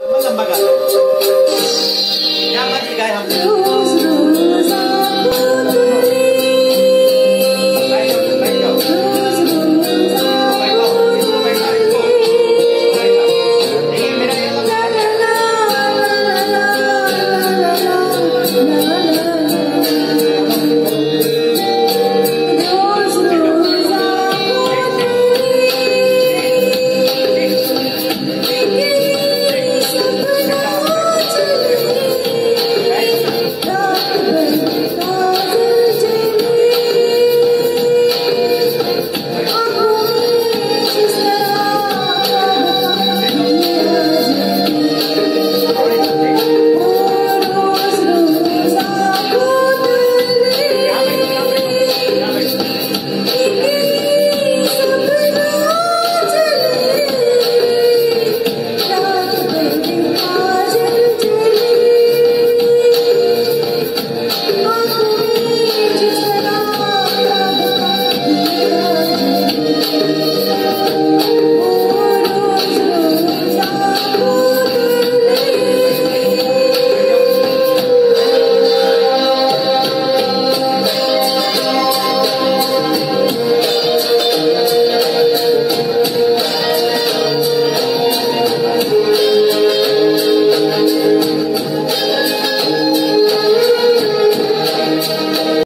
लंबा गाना क्या मत गाए हमने